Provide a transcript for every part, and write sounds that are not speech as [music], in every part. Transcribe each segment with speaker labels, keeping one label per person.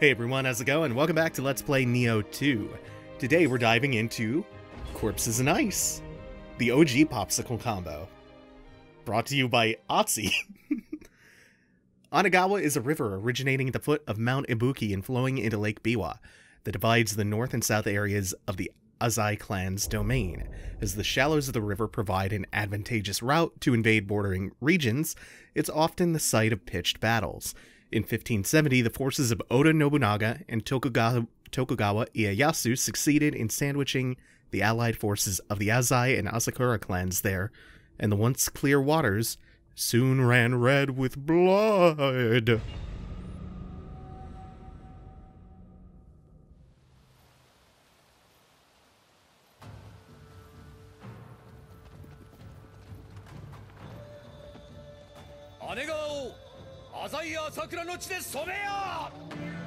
Speaker 1: Hey everyone, how's it going? Welcome back to Let's Play Nioh 2. Today we're diving into Corpses and Ice, the OG popsicle combo. Brought to you by Otzi. [laughs] Anegawa is a river originating at the foot of Mount Ibuki and flowing into Lake Biwa that divides the north and south areas of the Azai clan's domain. As the shallows of the river provide an advantageous route to invade bordering regions, it's often the site of pitched battles. In 1570, the forces of Oda Nobunaga and Tokugawa, Tokugawa Ieyasu succeeded in sandwiching the allied forces of the Azai and Asakura clans there, and the once clear waters soon ran red with blood. ちで染めよう。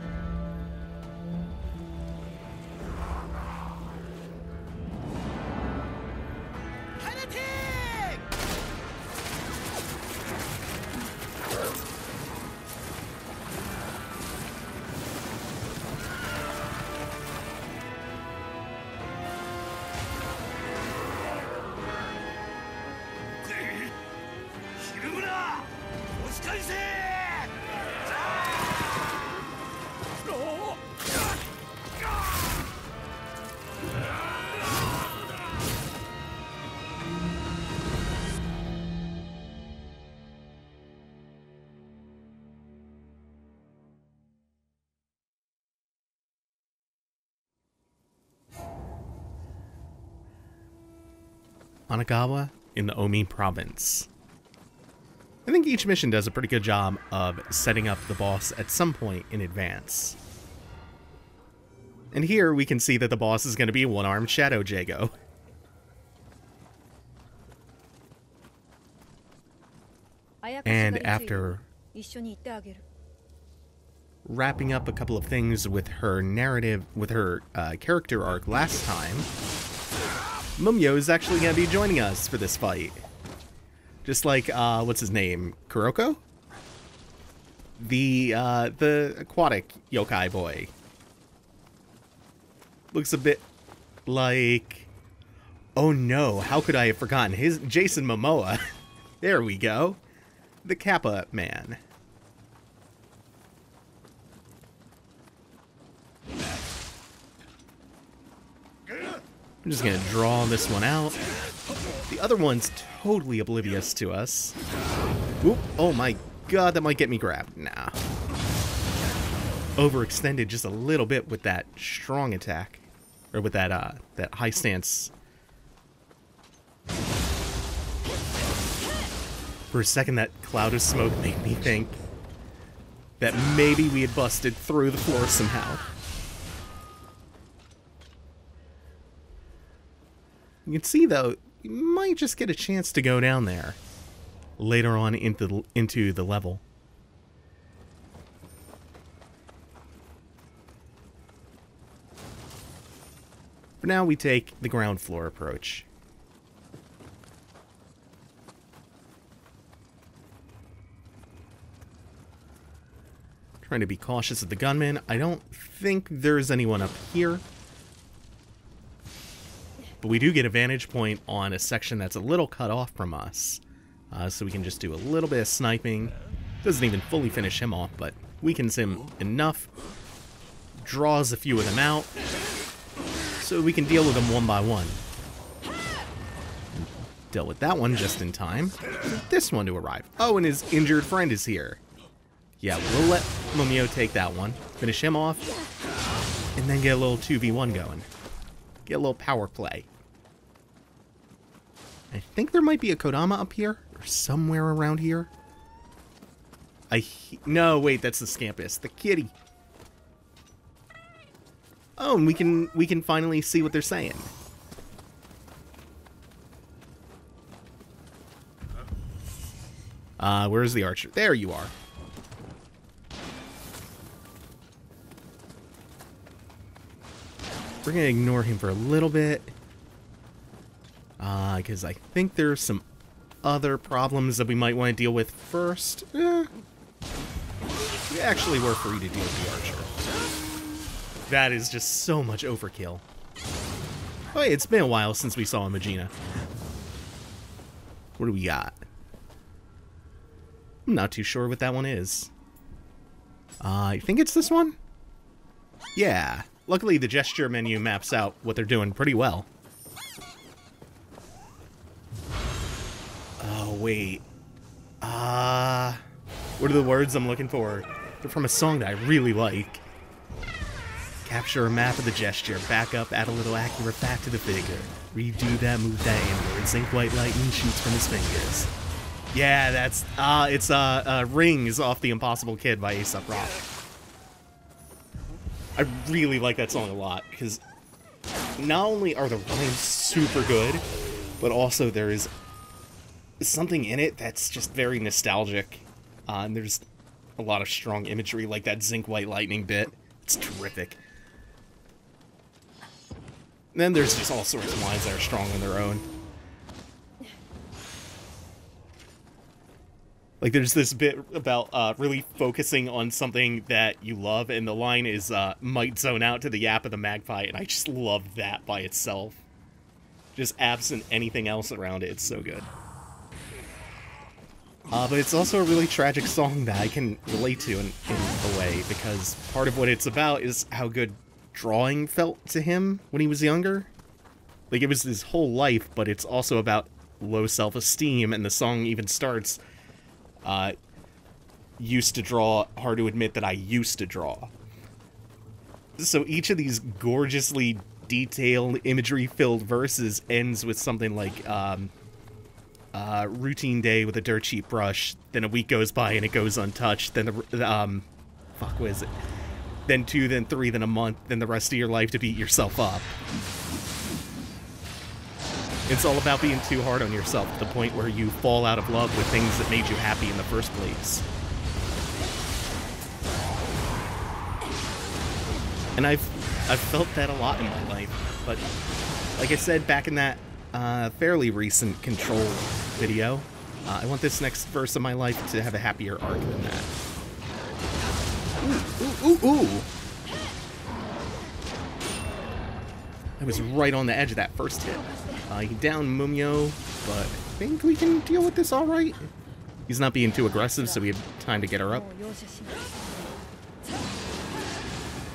Speaker 1: Anegawa in the Omi province. I think each mission does a pretty good job of setting up the boss at some point in advance. And here we can see that the boss is going to be one-armed Shadow Jago. And after wrapping up a couple of things with her narrative, with her uh, character arc last time, Mumyo is actually going to be joining us for this fight. Just like, uh, what's his name? Kuroko? The, uh, the aquatic yokai boy. Looks a bit like... Oh no, how could I have forgotten? His Jason Momoa. [laughs] there we go. The Kappa man. I'm just gonna draw this one out. The other one's totally oblivious to us. Oop, oh my god, that might get me grabbed. Nah. Overextended just a little bit with that strong attack. Or with that, uh, that high stance. For a second, that cloud of smoke made me think that maybe we had busted through the floor somehow. You can see, though, you might just get a chance to go down there later on into the, into the level. For now, we take the ground floor approach. Trying to be cautious of the gunman. I don't think there's anyone up here. But we do get a vantage point on a section that's a little cut off from us. Uh, so we can just do a little bit of sniping. Doesn't even fully finish him off, but weakens him enough. Draws a few of them out. So we can deal with them one by one. Dealt with that one just in time. This one to arrive. Oh, and his injured friend is here. Yeah, we'll let Mumyo take that one. Finish him off. And then get a little 2v1 going. Get a little power play. I think there might be a Kodama up here, or somewhere around here. I no, wait, that's the Scampuss, the kitty. Oh, and we can we can finally see what they're saying. Uh, where's the archer? There you are. We're gonna ignore him for a little bit. Because uh, I think there's some other problems that we might want to deal with first. Eh. actually were free to deal with the archer. That is just so much overkill. Oh, hey, it's been a while since we saw a Mujina. What do we got? I'm not too sure what that one is. Uh, I think it's this one? Yeah. Luckily, the gesture menu maps out what they're doing pretty well. Oh, wait. Ah. Uh, what are the words I'm looking for? They're from a song that I really like. Capture a map of the gesture, back up, add a little accurate fact to the figure. Redo that, move that inward. Zinc white lightning shoots from his fingers. Yeah, that's uh it's uh, uh Rings off the Impossible Kid by Aesop Rock. I really like that song a lot because not only are the rhymes super good, but also there is something in it that's just very nostalgic. Uh, and there's a lot of strong imagery, like that zinc white lightning bit. It's terrific. And then there's just all sorts of lines that are strong on their own. Like there's this bit about uh, really focusing on something that you love, and the line is uh, "might zone out to the yap of the magpie," and I just love that by itself. Just absent anything else around it, it's so good. Uh, but it's also a really tragic song that I can relate to in, in a way, because part of what it's about is how good drawing felt to him when he was younger. Like, it was his whole life, but it's also about low self-esteem, and the song even starts, uh, used to draw, hard to admit that I used to draw. So each of these gorgeously detailed, imagery-filled verses ends with something like, um, uh, routine day with a dirt cheap brush, then a week goes by and it goes untouched, then the, um, fuck, what is it? Then two, then three, then a month, then the rest of your life to beat yourself up. It's all about being too hard on yourself to the point where you fall out of love with things that made you happy in the first place. And I've I've felt that a lot in my life, but like I said back in that uh, fairly recent Control video, uh, I want this next verse of my life to have a happier arc than that. Ooh, ooh, ooh, ooh! I was right on the edge of that first hit. Uh, he down Mumyo, but I think we can deal with this alright. He's not being too aggressive, so we have time to get her up.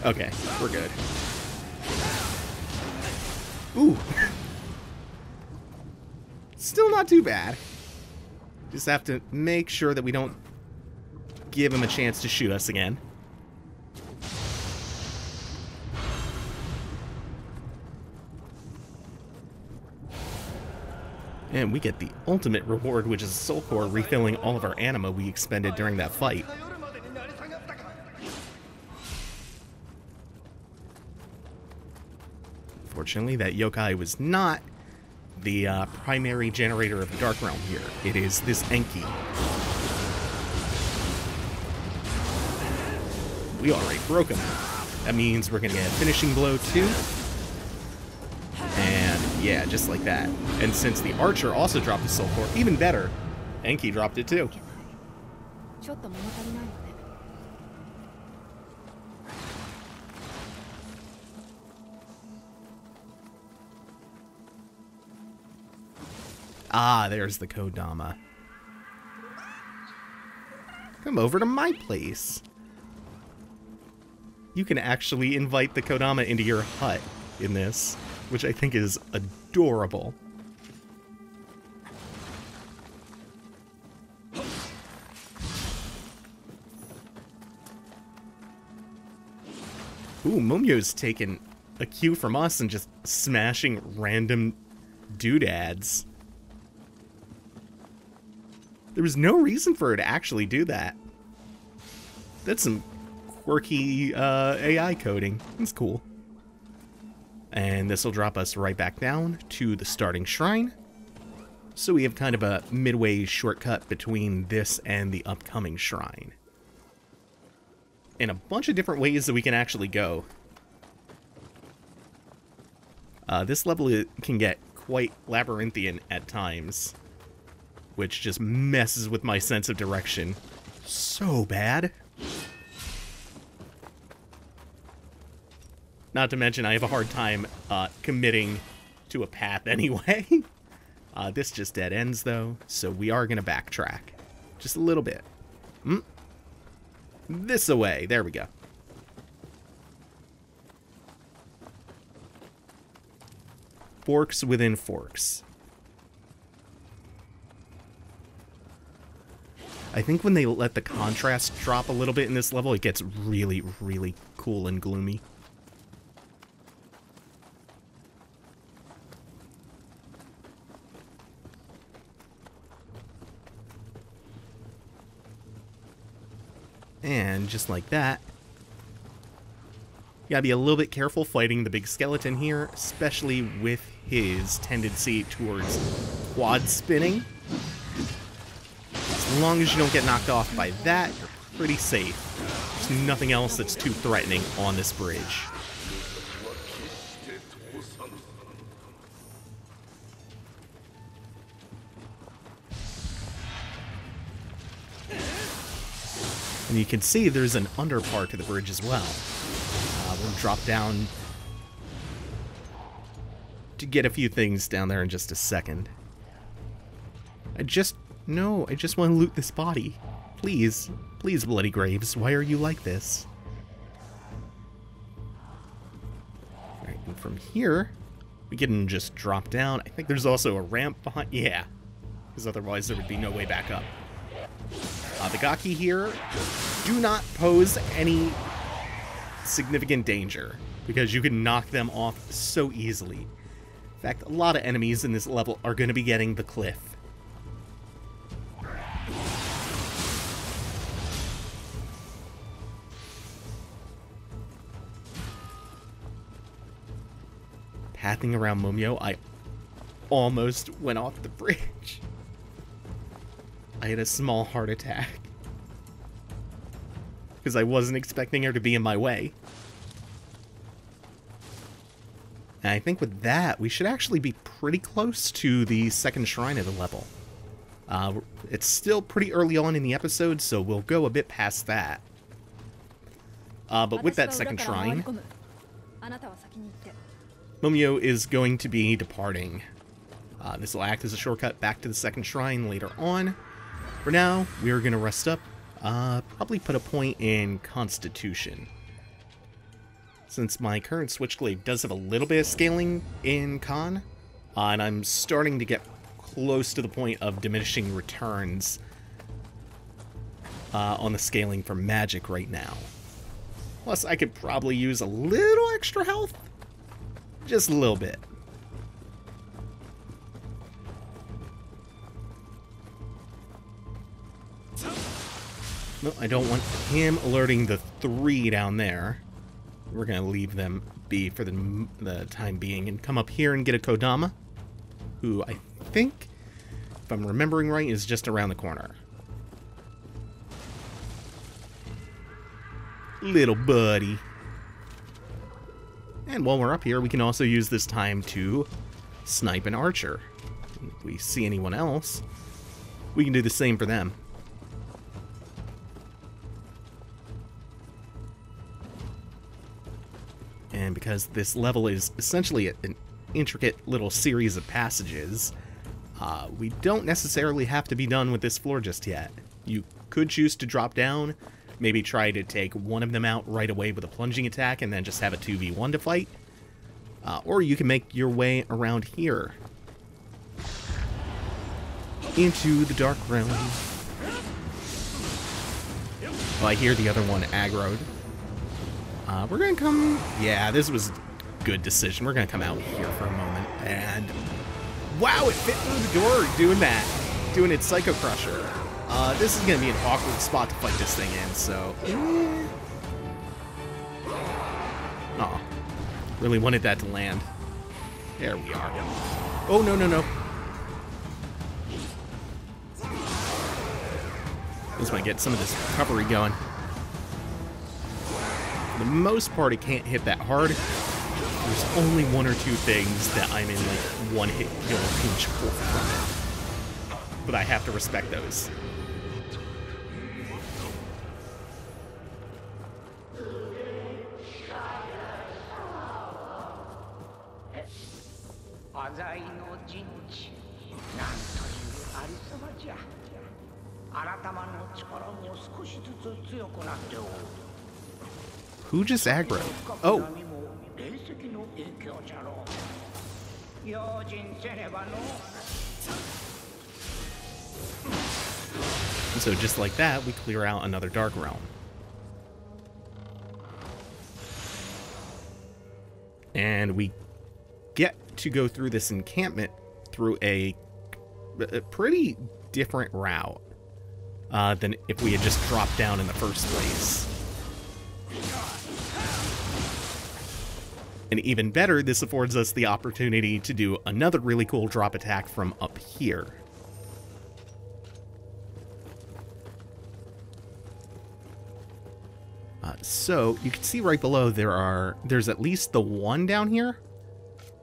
Speaker 1: Okay, we're good. Ooh! [laughs] Still not too bad. Just have to make sure that we don't give him a chance to shoot us again. And we get the ultimate reward, which is Soul Core refilling all of our anima we expended during that fight. Fortunately, that yokai was not the uh, primary generator of the Dark Realm here. It is this Enki. We already broke him. That means we're going to get a finishing blow too. Yeah, just like that. And since the Archer also dropped the Soul Core, even better, Enki dropped it too. Ah, there's the Kodama. Come over to my place. You can actually invite the Kodama into your hut in this, which I think is adorable. Ooh, Mumyo's taken a cue from us and just smashing random doodads. There was no reason for her to actually do that. That's some quirky uh, AI coding. It's cool. And this will drop us right back down to the starting shrine. So we have kind of a midway shortcut between this and the upcoming shrine. And a bunch of different ways that we can actually go. Uh, this level can get quite labyrinthian at times which just messes with my sense of direction so bad. Not to mention, I have a hard time uh, committing to a path [laughs] anyway. uh, this just dead ends, though, so we are going to backtrack. Just a little bit. Mm. This away. There we go. Forks within forks. I think when they let the contrast drop a little bit in this level, it gets really, really cool and gloomy. Just like that, you gotta be a little bit careful fighting the big skeleton here, especially with his tendency towards quad spinning. As long as you don't get knocked off by that, you're pretty safe. There's nothing else that's too threatening on this bridge. And you can see there's an under part to the bridge as well. Uh, we'll drop down to get a few things down there in just a second. I just... No, I just want to loot this body. Please. Please, Bloody Graves, why are you like this? Alright, and from here, we can just drop down. I think there's also a ramp behind... Yeah, because otherwise there would be no way back up. Uh, the Gaki here do not pose any significant danger because you can knock them off so easily. In fact, a lot of enemies in this level are going to be getting the cliff. Pathing around Mumyo, I almost went off the bridge. [laughs] I had a small heart attack. Because I wasn't expecting her to be in my way. And I think with that, we should actually be pretty close to the second shrine of the level. Uh, it's still pretty early on in the episode, so we'll go a bit past that. Uh, but with that second shrine, Mumyo is going to be departing. Uh, this will act as a shortcut back to the second shrine later on. For now, we're going to rest up. Uh, probably put a point in Constitution. Since my current Switchglaive does have a little bit of scaling in Con, uh, and I'm starting to get close to the point of diminishing returns uh, on the scaling for magic right now. Plus, I could probably use a little extra health. Just a little bit. No, I don't want him alerting the three down there. We're going to leave them be for the, the time being and come up here and get a Kodama, who I think, if I'm remembering right, is just around the corner. Little buddy. And while we're up here, we can also use this time to snipe an archer. If we see anyone else, we can do the same for them. Because this level is essentially an intricate little series of passages, uh, we don't necessarily have to be done with this floor just yet. You could choose to drop down, maybe try to take one of them out right away with a plunging attack and then just have a 2v1 to fight. Uh, or you can make your way around here into the Dark Realm. Oh, I hear the other one aggroed. Uh, we're gonna come... Yeah, this was a good decision. We're gonna come out here for a moment. And... Wow, it fit through the door doing that. Doing its Psycho Crusher. Uh, this is gonna be an awkward spot to fight this thing in, so... Oh, Really wanted that to land. There we are. Oh, no, no, no. This might get some of this recovery going. For the most part, it can't hit that hard. There's only one or two things that I'm in like one hit kill pinch for But I have to respect those. Who just
Speaker 2: aggro?
Speaker 1: Oh! So just like that, we clear out another Dark Realm. And we get to go through this encampment through a, a pretty different route uh, than if we had just dropped down in the first place. And even better, this affords us the opportunity to do another really cool drop attack from up here. Uh, so you can see right below there are there's at least the one down here,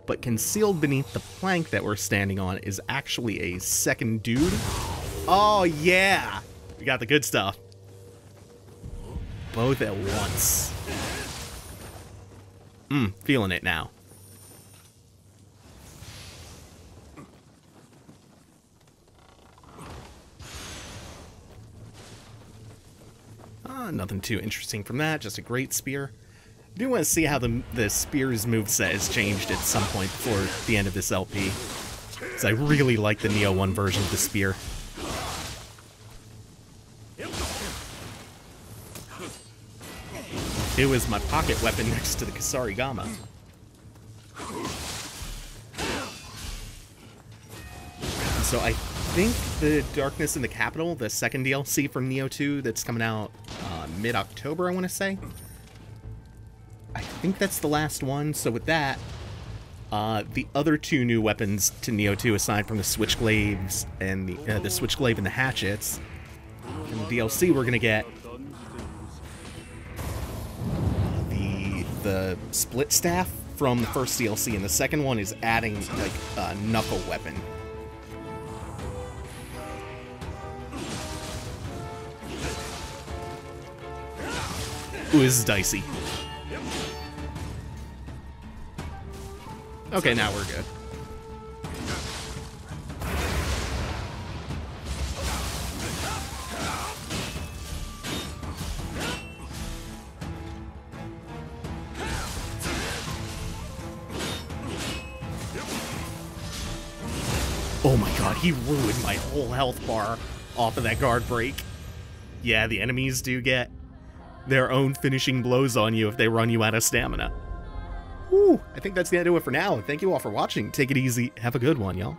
Speaker 1: but concealed beneath the plank that we're standing on is actually a second dude. Oh yeah, we got the good stuff. Both at once. Mmm, feeling it now. Ah, nothing too interesting from that, just a great spear. I do want to see how the, the spear's moveset has changed at some point before the end of this LP. Because I really like the Nioh 1 version of the spear. It was my pocket weapon next to the kusarigama. So I think the Darkness in the Capital, the second DLC from Nioh 2 that's coming out uh, mid-October, I want to say. I think that's the last one. So with that, uh, the other two new weapons to Nioh 2, aside from the Switchglaives and the uh, the Switchglaive and the hatchets, in the DLC we're gonna get the split staff from the first DLC, and the second one is adding like a knuckle weapon. Ooh, this is dicey. Okay, now we're good. He ruined my whole health bar off of that guard break. Yeah, the enemies do get their own finishing blows on you if they run you out of stamina. Whew, I think that's gonna do it for now. Thank you all for watching. Take it easy. Have a good one, y'all.